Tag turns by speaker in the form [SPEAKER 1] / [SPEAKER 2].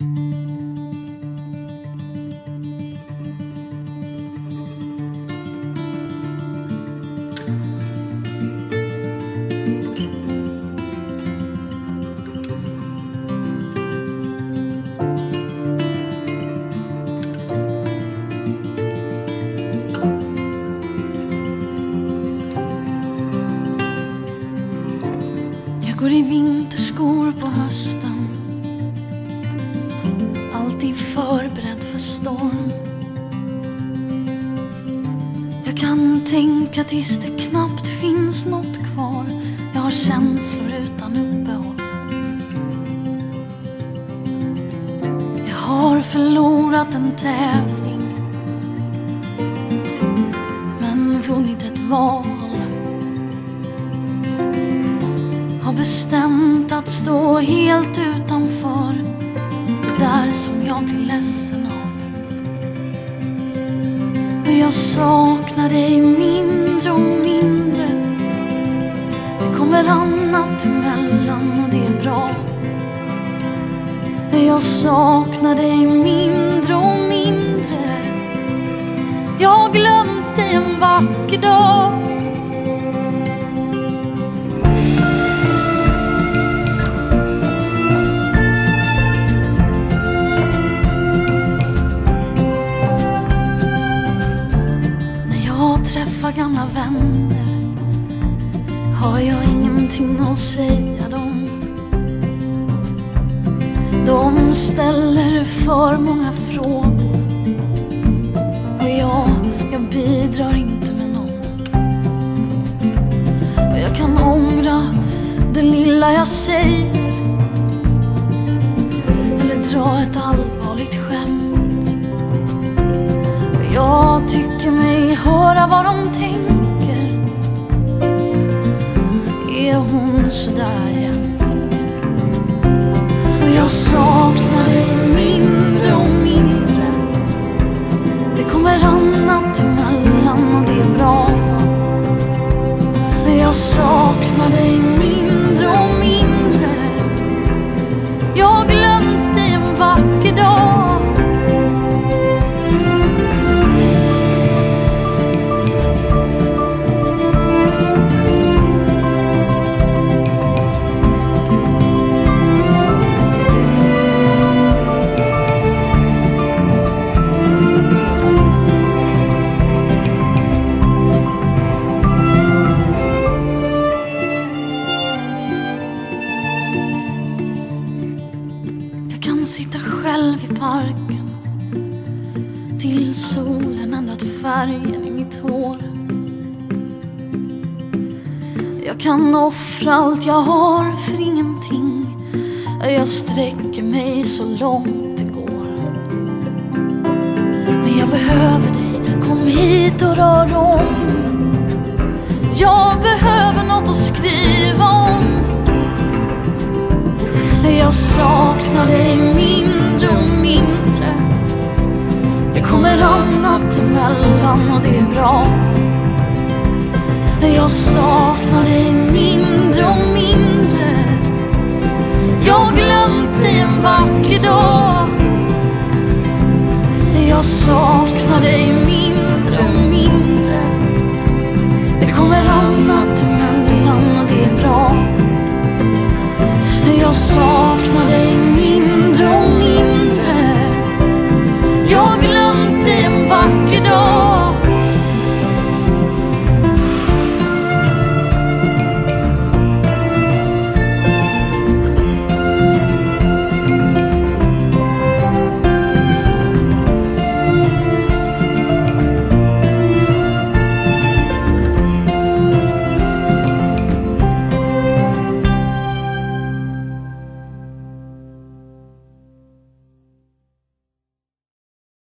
[SPEAKER 1] Jag går i vinterskor på hösten. Alltid förberedd för storm. Jag kan tänka tills det knappt finns något kvar. Jag har känslor utan uppehåll. Jag har förlorat en tävling Men vunnit ett val. Har bestämt att stå helt utanför som jag blir ledsen av. Och jag saknar dig mindre och mindre. Det kommer annat emellan och det är bra. Jag saknar dig mindre och mindre. Jag har glömt dig en vacker dag. Träffa träffar gamla vänner har jag ingenting att säga dem. De ställer för många frågor och jag, jag bidrar inte med någon. Och jag kan ångra det lilla jag säger eller dra ett allvarligt skämt. Och jag tycker mig vad de tänker. Är hon sådär jämt? Jag saknar dig min kan sitta själv i parken till solen ändrat färgen i mitt hår. Jag kan offra allt jag har för ingenting. Jag sträcker mig så långt det går. Men jag behöver dig, kom hit och rör om. Jag behöver något att skriva om. Jag saknar dig mellan, natt emellan och det är bra. Jag saknar dig mindre och mindre. Jag har glömt dig en vacker dag. Jag saknar dig